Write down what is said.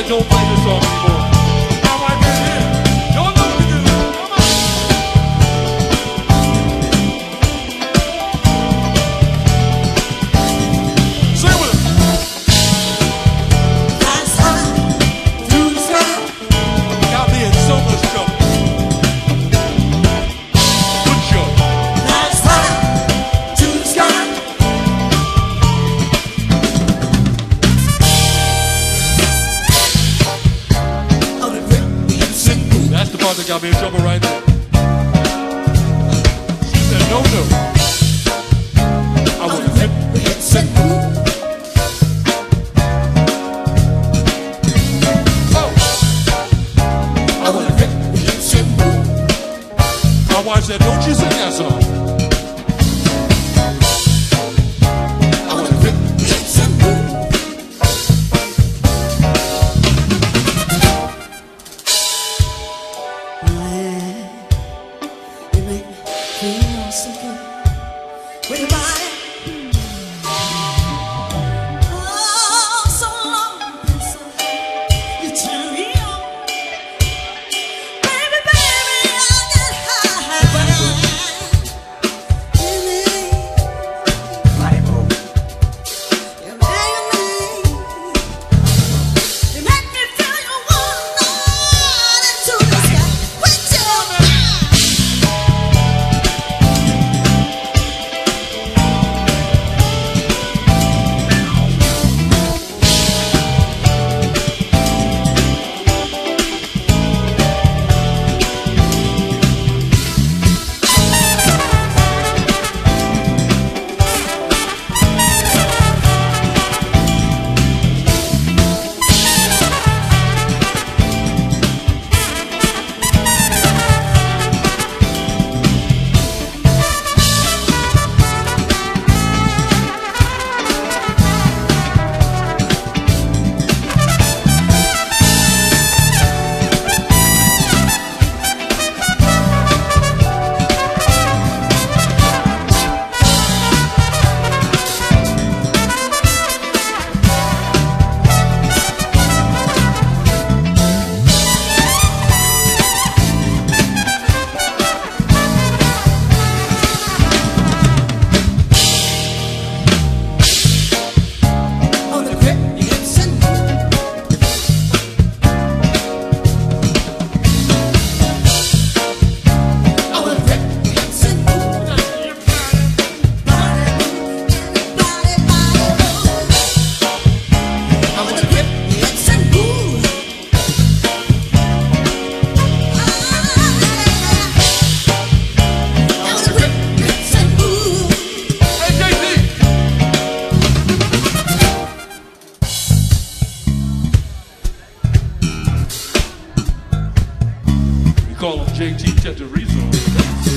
said don't play this song anymore. I'll be in trouble right now. She said, no, no. I want to hip, hips, and move. That don't you sing that song? feels so good when you're. teacher to reason